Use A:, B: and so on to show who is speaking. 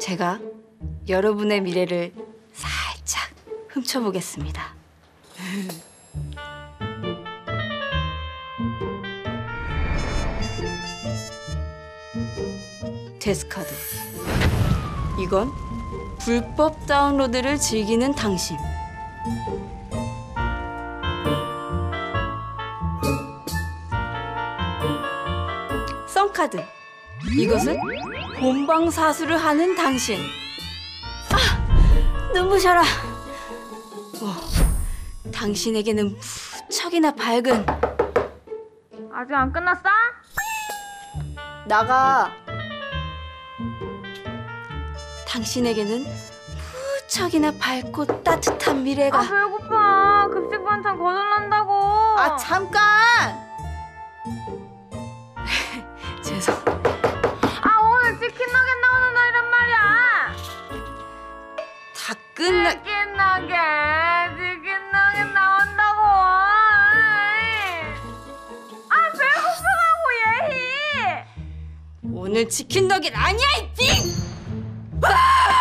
A: 제가 여러분의 미래를 살짝 훔쳐보겠습니다. 데스카드. 이건 불법 다운로드를 즐기는 당신. 썬카드. 이것은 본방사수를 하는 당신. 아, 눈부셔라. 오, 당신에게는 무척이나 밝은
B: 아직 안 끝났어?
A: 나가. 당신에게는 무척이나 밝고 따뜻한 미래가.
B: 아 배고파 급식 반찬 거덜난다고
A: 아 잠깐. 끝나.
B: 치킨 너겟 나온다고 아 배고프다고 예희
A: 오늘 치킨 너겟 아니야 이 띵. 아!